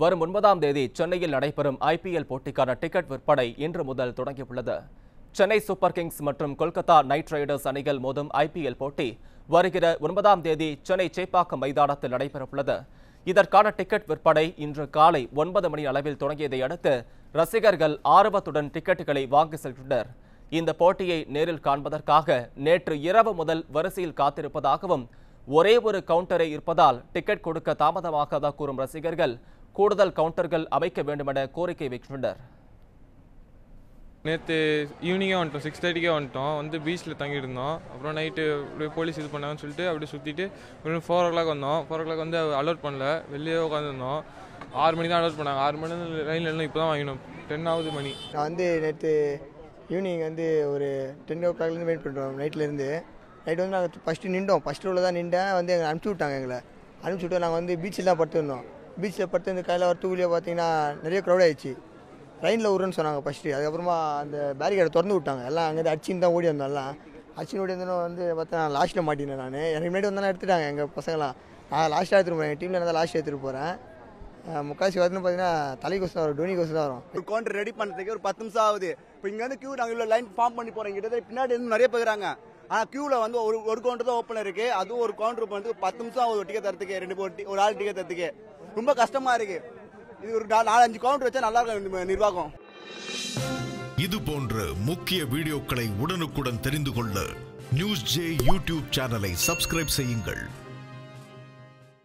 வரும் ஒன்பதாம் தேதி சென்னையில் நடைபெறும் ஐபிஎல் போட்டிக்கான டிக்கெட் விற்பனை இன்று முதல் தொடங்கியுள்ளது. சென்னை சூப்பர் கிங்ஸ் மற்றும் கொல்கத்தா நைட் ரைடர்ஸ் அணிகள் மோதும் ஐபிஎல் போட்டி வருகிற ஒன்பதாம் தேதி சென்னை சேப்பாக்கம் மைதானத்தில் நடைபெறவுள்ளது. இதற்கான டிக்கெட் விற்பனை இன்று காலை ஒன்பது மணி அளவில் தொடங்கியதை அடுத்து ரசிகர்கள் ஆர்வத்துடன் டிக்கெட்டுகளை வாங்கி செல்கின்றனர் இந்த போட்டியை நேரில் காண்பதற்காக நேற்று இரவு முதல் வரிசையில் காத்திருப்பதாகவும் ஒரே ஒரு கவுண்டரே இருப்பதால் டிக்கெட் கொடுக்க தாமதமாகதாக கூறும் ரசிகர்கள் கூடுதல் கவுண்டர்கள் அமைக்க வேண்டுமென கோரிக்கை வைக்கின்றனர். நேற்று ஈவினிங்கே வந்துட்டோம் சிக்ஸ் தேர்ட்டிக்கே வந்துட்டோம். வந்து பீச்சில் தங்கியிருந்தோம். அப்புறம் நைட்டு அப்படியே போலீஸ் இது பண்ணாங்கன்னு சொல்லிட்டு அப்படியே சுற்றிட்டு ஒரு four o'clock. Four o'clock allot பண்ணல. வெளியே உட்காந்துருந்தோம் ஆறு மணி தான் அலோட் பண்ணாங்க. ஆறு மணி லைனில் இல்லை இப்போ தான் வாங்கினோம். டென் ஆகுது மணி. நான் வந்து நேற்று ஈவினிங் வந்து ஒரு டென் ஓ கிளாக்லேருந்து வெயிட் பண்ணுறோம் நைட்லேருந்து நைட் வந்து நாங்கள் ஃபஸ்ட்டு நின்றோம். ஃபஸ்ட் ரோவில் தான் நின்றேன். வந்து எங்களை அனுப்பிச்சி விட்டாங்க எங்களை. அனுப்பிச்சி விட்டு நாங்கள் வந்து பீச்சில் தான் படுத்துருந்தோம். பீச்சில் படுத்து இந்த கையில் தூவிலே பார்த்தீங்கன்னா நிறைய க்ரௌட் ஆயிடுச்சு. ட்ரெயினில் விட்றேன்னு சொன்னாங்க ஃபஸ்ட்டு அதுக்கப்புறமா அந்த பேரிகேடை திறந்து விட்டாங்க. எல்லாம் அங்கேருந்து அடிச்சுன்னு தான் ஓடி வந்தோம் எல்லாம். அடிச்சுன்னு ஓடி வந்தோம் வந்து பார்த்தா நான் லாஸ்ட்டில் மாட்டினேன் நான். எனக்கு முன்னாடி வந்தாலும் எடுத்துட்டாங்க எங்கள் பசங்களாம் நான் லாஸ்ட்டாக எடுத்துகிட்டு போகிறேன் டீமில் நான் லாஸ்ட் எடுத்துகிட்டு போகிறேன் முக்காசி வரதுன்னு பார்த்தீங்கன்னா தலைக்கோசம் வரும் டோனிக்கோசம் தான் வரும். ஒரு கவுண்டர் ரெடி பண்ணுறதுக்கு ஒரு பத்து நிமிஷம் ஆகுது. இப்போ இங்கே வந்து கியூ நாங்கள் இவ்வளோ லைன் ஃபார்ம் பண்ணி போகிறோம் கிட்டத்தட்ட பின்னாடி இருந்து நிறைய பேருறாங்க ஆனால் கியூல வந்து ஒரு ஒரு கவுண்டர் தான் ஓப்பன் இருக்கு. அதுவும் ஒரு கவுண்டர் வந்து பத்து நிமிஷம் ஆகுது ஒரு டிக்கெட் தரத்துக்கு ரெண்டு ஒரு ஒரு ஆள் டிக்கெட் தரத்துக்கு ரொம்ப கஷ்டமா இருக்கு. இது ஒரு நாலஞ்சு கவுண்டர் வச்சா நல்லா இருக்கும் நிர்வாகம். இது போன்ற முக்கிய வீடியோக்களை உடனுக்குடன் தெரிந்து கொள்ள நியூஸ் ஜே யூடியூப் சேனலை சப்ஸ்கிரைப் செய்யுங்கள்.